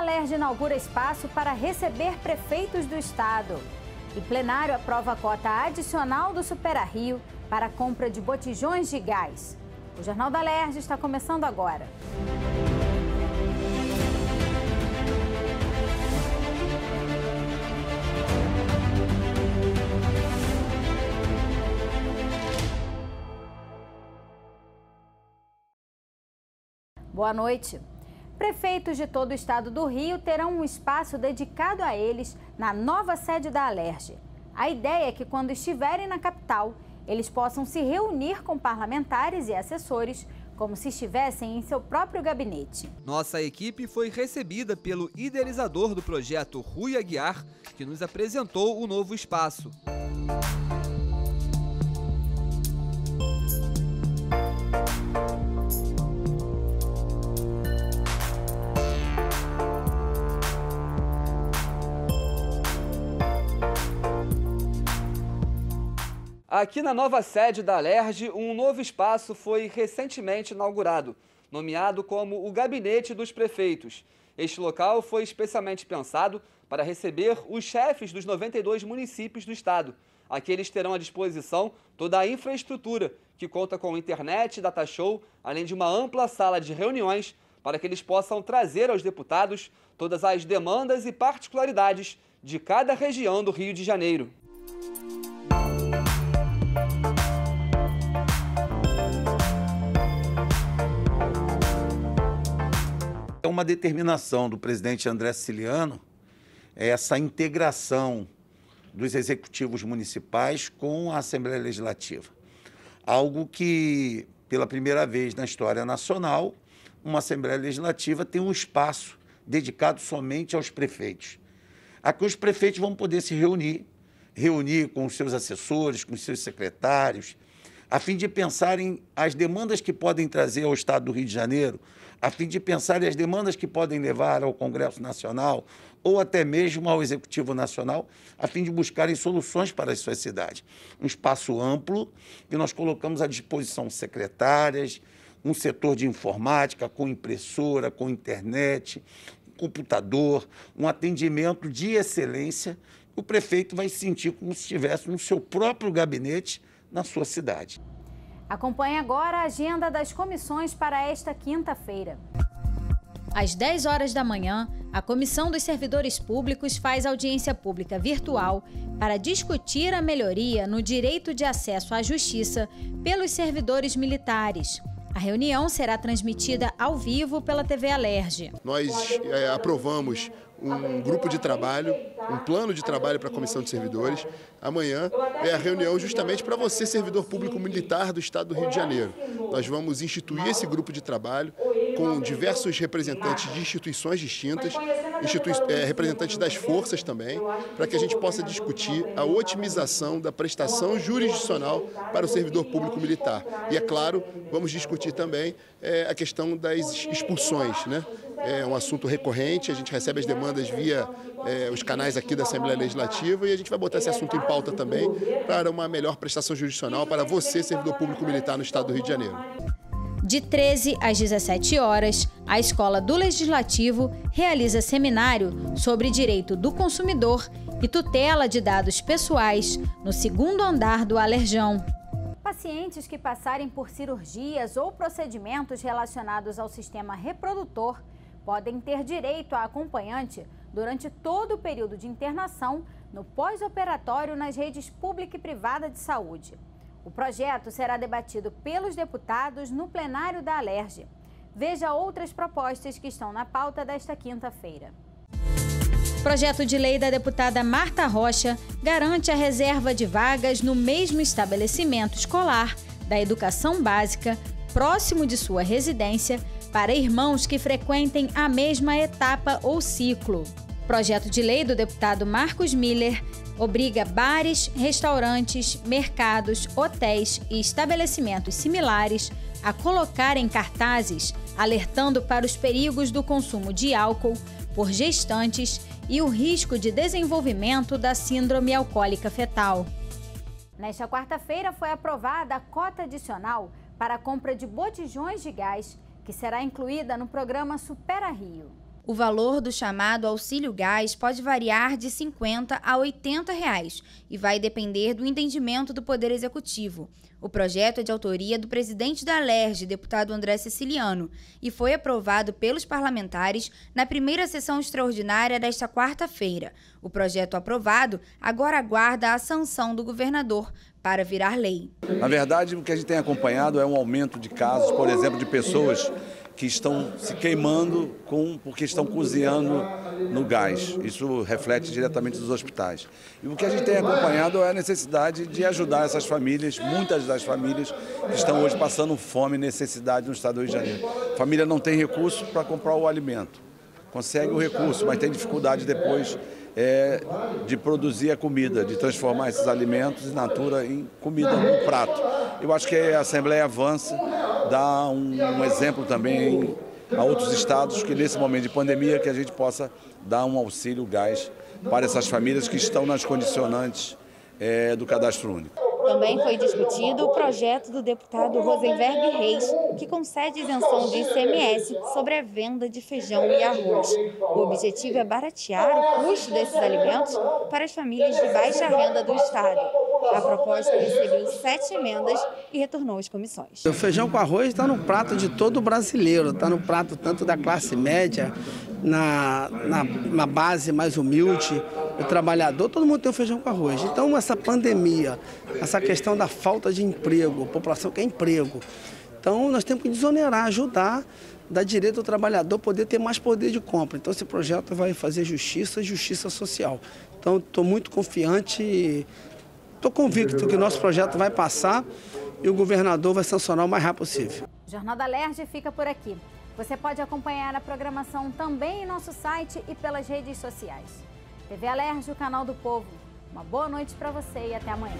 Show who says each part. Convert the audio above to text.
Speaker 1: Alerj inaugura espaço para receber prefeitos do estado. E plenário aprova a cota adicional do Supera Rio para a compra de botijões de gás. O Jornal da Alerj está começando agora. Boa noite. Prefeitos de todo o estado do Rio terão um espaço dedicado a eles na nova sede da Alerj. A ideia é que, quando estiverem na capital, eles possam se reunir com parlamentares e assessores como se estivessem em seu próprio gabinete.
Speaker 2: Nossa equipe foi recebida pelo idealizador do projeto Rui Aguiar, que nos apresentou o novo espaço. Aqui na nova sede da Alerj, um novo espaço foi recentemente inaugurado, nomeado como o Gabinete dos Prefeitos. Este local foi especialmente pensado para receber os chefes dos 92 municípios do estado. Aqui eles terão à disposição toda a infraestrutura, que conta com internet, data show, além de uma ampla sala de reuniões, para que eles possam trazer aos deputados todas as demandas e particularidades de cada região do Rio de Janeiro.
Speaker 3: É uma determinação do presidente André Siciliano é essa integração dos executivos municipais com a Assembleia Legislativa. Algo que, pela primeira vez na história nacional, uma Assembleia Legislativa tem um espaço dedicado somente aos prefeitos. Aqui os prefeitos vão poder se reunir, reunir com os seus assessores, com os seus secretários, a fim de pensarem as demandas que podem trazer ao Estado do Rio de Janeiro a fim de pensar as demandas que podem levar ao Congresso Nacional ou até mesmo ao Executivo Nacional, a fim de buscarem soluções para as suas cidades. Um espaço amplo que nós colocamos à disposição secretárias, um setor de informática com impressora, com internet, computador, um atendimento de excelência. O prefeito vai se sentir como se estivesse no seu próprio gabinete na sua cidade.
Speaker 1: Acompanhe agora a agenda das comissões para esta quinta-feira.
Speaker 4: Às 10 horas da manhã, a Comissão dos Servidores Públicos faz audiência pública virtual para discutir a melhoria no direito de acesso à justiça pelos servidores militares. A reunião será transmitida ao vivo pela TV Alerge.
Speaker 5: Nós é, aprovamos um grupo de trabalho, um plano de trabalho para a Comissão de Servidores. Amanhã é a reunião justamente para você, servidor público militar do Estado do Rio de Janeiro. Nós vamos instituir esse grupo de trabalho com diversos representantes de instituições distintas, institui é, representantes das forças também, para que a gente possa discutir a otimização da prestação jurisdicional para o servidor público militar. E, é claro, vamos discutir também é, a questão das expulsões, né? É um assunto recorrente, a gente recebe as demandas via é, os canais aqui da Assembleia Legislativa e a gente vai botar esse assunto em pauta também para uma melhor prestação jurisdicional para você, servidor público militar no Estado do Rio de Janeiro.
Speaker 4: De 13 às 17 horas, a Escola do Legislativo realiza seminário sobre direito do consumidor e tutela de dados pessoais no segundo andar do Alerjão.
Speaker 1: Pacientes que passarem por cirurgias ou procedimentos relacionados ao sistema reprodutor podem ter direito a acompanhante durante todo o período de internação no pós-operatório nas redes pública e privada de saúde. O projeto será debatido pelos deputados no plenário da Alerj. Veja outras propostas que estão na pauta desta quinta-feira.
Speaker 4: Projeto de lei da deputada Marta Rocha garante a reserva de vagas no mesmo estabelecimento escolar da educação básica, próximo de sua residência, para irmãos que frequentem a mesma etapa ou ciclo. Projeto de lei do deputado Marcos Miller obriga bares, restaurantes, mercados, hotéis e estabelecimentos similares a colocarem cartazes alertando para os perigos do consumo de álcool por gestantes e o risco de desenvolvimento da síndrome alcoólica fetal.
Speaker 1: Nesta quarta-feira foi aprovada a cota adicional para a compra de botijões de gás que será incluída no programa Supera Rio.
Speaker 6: O valor do chamado auxílio gás pode variar de 50 a 80 reais e vai depender do entendimento do Poder Executivo. O projeto é de autoria do presidente da Alerj, deputado André Siciliano, e foi aprovado pelos parlamentares na primeira sessão extraordinária desta quarta-feira. O projeto aprovado agora aguarda a sanção do governador para virar lei.
Speaker 7: Na verdade, o que a gente tem acompanhado é um aumento de casos, por exemplo, de pessoas que estão se queimando com, porque estão cozinhando no gás. Isso reflete diretamente dos hospitais. E o que a gente tem acompanhado é a necessidade de ajudar essas famílias, muitas das famílias que estão hoje passando fome e necessidade no estado do Rio de Janeiro. A família não tem recurso para comprar o alimento. Consegue o recurso, mas tem dificuldade depois é, de produzir a comida, de transformar esses alimentos in natura em comida, um prato. Eu acho que a Assembleia avança, dá um, um exemplo também a outros estados que nesse momento de pandemia que a gente possa dar um auxílio gás para essas famílias que estão nas condicionantes é, do cadastro único.
Speaker 6: Também foi discutido o projeto do deputado Rosenberg Reis, que concede isenção de ICMS sobre a venda de feijão e arroz. O objetivo é baratear o custo desses alimentos para as famílias de baixa renda do Estado. A proposta recebeu sete emendas e retornou às comissões.
Speaker 8: O feijão com arroz está no prato de todo brasileiro, está no prato tanto da classe média, na, na, na base mais humilde, o trabalhador, todo mundo tem o feijão com arroz. Então, essa pandemia, essa questão da falta de emprego, população quer emprego. Então, nós temos que desonerar, ajudar, dar direito ao trabalhador poder ter mais poder de compra. Então, esse projeto vai fazer justiça e justiça social. Então, estou muito confiante, estou convicto que o nosso projeto vai passar e o governador vai sancionar o mais rápido possível.
Speaker 1: Jornal da Lerge fica por aqui. Você pode acompanhar a programação também em nosso site e pelas redes sociais. TV Alerj, o canal do povo. Uma boa noite para você e até amanhã.